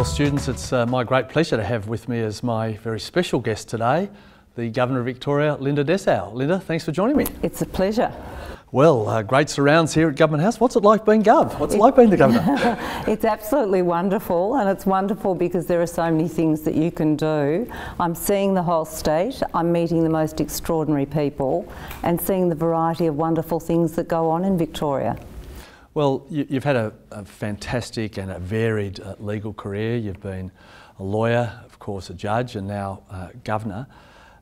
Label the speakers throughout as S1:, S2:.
S1: students, it's uh, my great pleasure to have with me as my very special guest today, the Governor of Victoria, Linda Dessau. Linda, thanks for joining me.
S2: It's a pleasure.
S1: Well, uh, great surrounds here at Government House. What's it like being Gov? What's it, it like being the Governor?
S2: it's absolutely wonderful, and it's wonderful because there are so many things that you can do. I'm seeing the whole state, I'm meeting the most extraordinary people, and seeing the variety of wonderful things that go on in Victoria.
S1: Well, you, have had a, a, fantastic and a varied uh, legal career. You've been a lawyer, of course, a judge, and now uh, governor.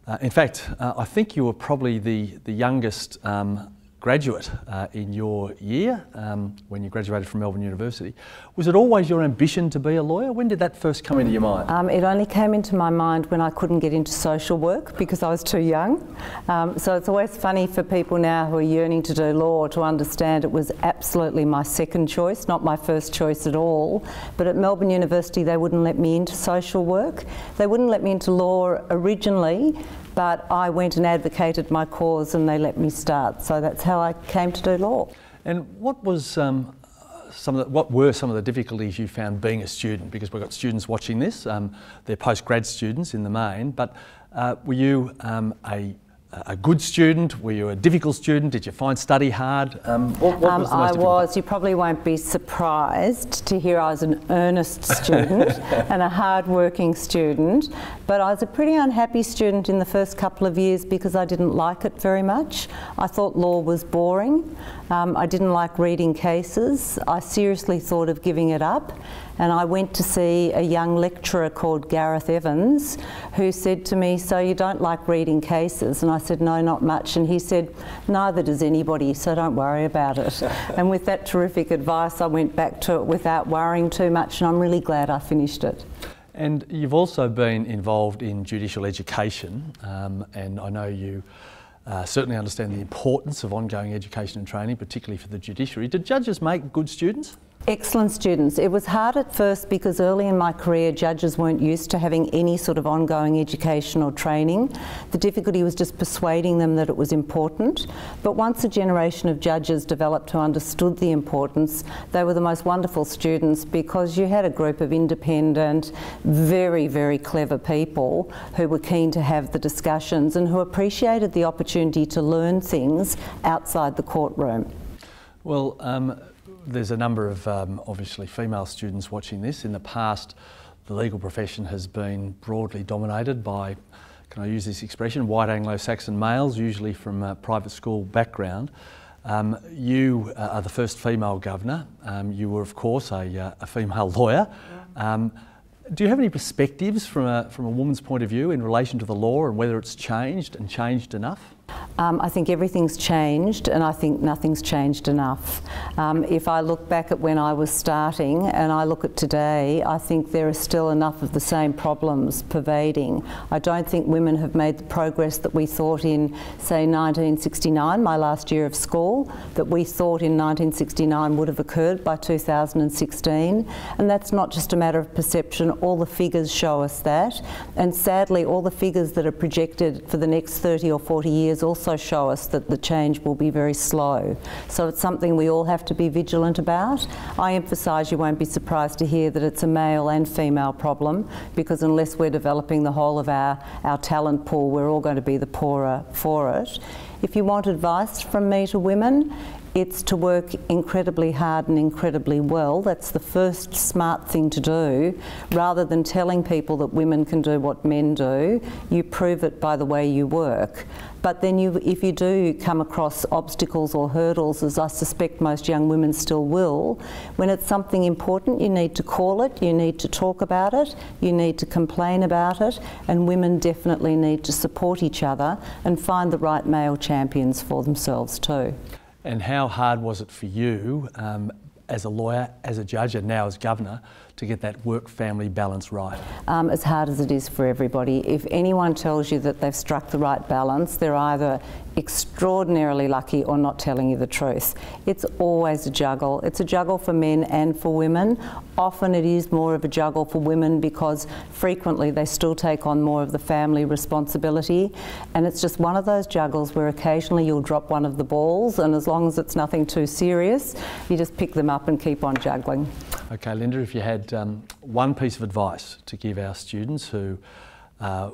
S1: Uh, in fact, uh, I think you were probably the, the youngest um, graduate uh, in your year um, when you graduated from Melbourne University. Was it always your ambition to be a lawyer? When did that first come into your mind?
S2: Um, it only came into my mind when I couldn't get into social work because I was too young. Um, so it's always funny for people now who are yearning to do law to understand it was absolutely my second choice, not my first choice at all. But at Melbourne University, they wouldn't let me into social work. They wouldn't let me into law originally but I went and advocated my cause and they let me start. So that's how I came to do law.
S1: And what was um, some of the, what were some of the difficulties you found being a student? Because we've got students watching this, um, they're postgrad students in the main, but uh, were you um, a a good student? Were you a difficult student? Did you find study hard? Um, what, what um, was
S2: I was. You probably won't be surprised to hear I was an earnest student and a hard-working student. But I was a pretty unhappy student in the first couple of years because I didn't like it very much. I thought law was boring. Um, I didn't like reading cases. I seriously thought of giving it up. And I went to see a young lecturer called Gareth Evans who said to me, So you don't like reading cases? And I said, No, not much. And he said, Neither does anybody, so don't worry about it. and with that terrific advice, I went back to it without worrying too much. And I'm really glad I finished it.
S1: And you've also been involved in judicial education, um, and I know you uh, certainly understand the importance of ongoing education and training, particularly for the judiciary. Did judges make good students?
S2: Excellent students. It was hard at first because early in my career judges weren't used to having any sort of ongoing education or training. The difficulty was just persuading them that it was important. But once a generation of judges developed who understood the importance, they were the most wonderful students because you had a group of independent, very, very clever people who were keen to have the discussions and who appreciated the opportunity to learn things outside the courtroom.
S1: Well, um, there's a number of um, obviously female students watching this. In the past, the legal profession has been broadly dominated by, can I use this expression, white Anglo-Saxon males, usually from a private school background. Um, you uh, are the first female governor. Um, you were, of course, a, uh, a female lawyer. Um, do you have any perspectives from a, from a woman's point of view in relation to the law and whether it's changed and changed enough?
S2: Um, I think everything's changed and I think nothing's changed enough. Um, if I look back at when I was starting and I look at today, I think there are still enough of the same problems pervading. I don't think women have made the progress that we thought in, say, 1969, my last year of school, that we thought in 1969 would have occurred by 2016. And that's not just a matter of perception, all the figures show us that. And sadly, all the figures that are projected for the next 30 or 40 years also show us that the change will be very slow. So it's something we all have to be vigilant about. I emphasise you won't be surprised to hear that it's a male and female problem because unless we're developing the whole of our, our talent pool, we're all going to be the poorer for it. If you want advice from me to women, it's to work incredibly hard and incredibly well. That's the first smart thing to do. Rather than telling people that women can do what men do, you prove it by the way you work. But then you, if you do come across obstacles or hurdles, as I suspect most young women still will, when it's something important, you need to call it, you need to talk about it, you need to complain about it, and women definitely need to support each other and find the right male champions for themselves too.
S1: And how hard was it for you um, as a lawyer, as a judge, and now as governor to get that work-family balance right?
S2: Um, as hard as it is for everybody. If anyone tells you that they've struck the right balance, they're either extraordinarily lucky or not telling you the truth. It's always a juggle. It's a juggle for men and for women. Often it is more of a juggle for women because frequently they still take on more of the family responsibility. And it's just one of those juggles where occasionally you'll drop one of the balls, and as long as it's nothing too serious, you just pick them up and keep on juggling.
S1: Okay, Linda, if you had um, one piece of advice to give our students who uh,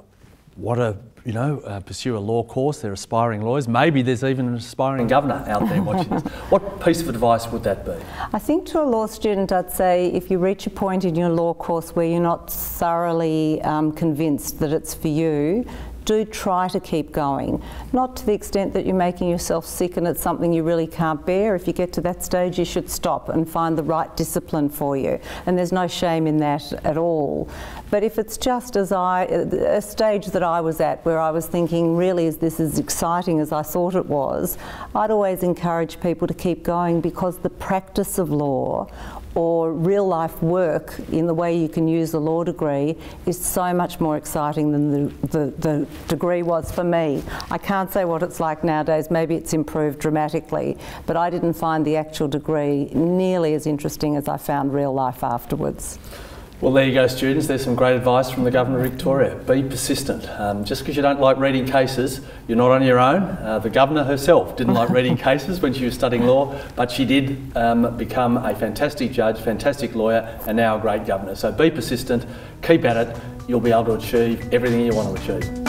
S1: want to, you know, uh, pursue a law course, they're aspiring lawyers, maybe there's even an aspiring governor out there watching this, what piece of advice would that be?
S2: I think to a law student, I'd say if you reach a point in your law course where you're not thoroughly um, convinced that it's for you, do try to keep going. Not to the extent that you're making yourself sick and it's something you really can't bear. If you get to that stage, you should stop and find the right discipline for you. And there's no shame in that at all. But if it's just as I, a stage that I was at where I was thinking, really, is this as exciting as I thought it was, I'd always encourage people to keep going because the practice of law or real life work in the way you can use a law degree is so much more exciting than the, the, the, degree was for me. I can't say what it's like nowadays, maybe it's improved dramatically, but I didn't find the actual degree nearly as interesting as I found real life afterwards.
S1: Well, there you go, students. There's some great advice from the Governor of Victoria. Be persistent. Um, just because you don't like reading cases, you're not on your own. Uh, the Governor herself didn't like reading cases when she was studying law, but she did um, become a fantastic judge, fantastic lawyer, and now a great Governor. So be persistent, keep at it. You'll be able to achieve everything you want to achieve.